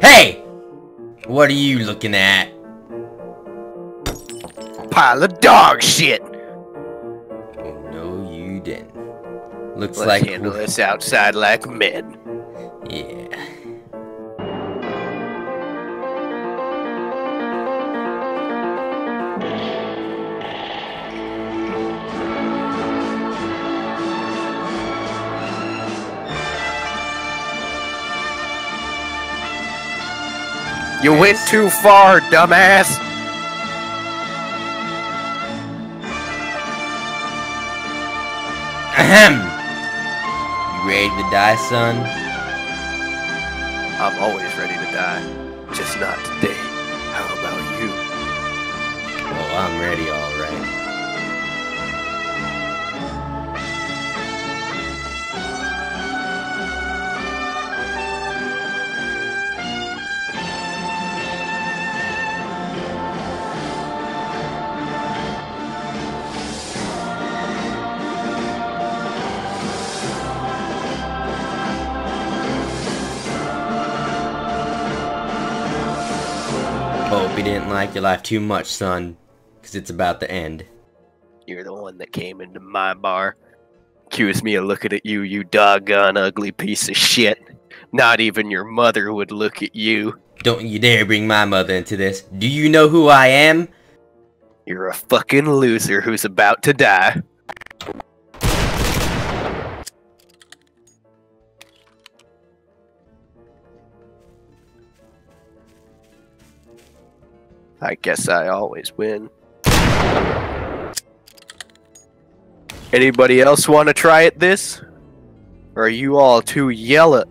Hey! What are you looking at? Pile of dog shit. Oh, no, you didn't. Looks Let's like handle this outside like men. You went too far, dumbass. Ahem. You ready to die, son? I'm always ready to die. Just not today. How about you? Well, I'm ready, alright. Hope you didn't like your life too much, son, because it's about to end. You're the one that came into my bar. Accused me of looking at you, you doggone ugly piece of shit. Not even your mother would look at you. Don't you dare bring my mother into this. Do you know who I am? You're a fucking loser who's about to die. I guess I always win. Anybody else want to try it this? Or are you all too yellow?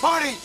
Marty!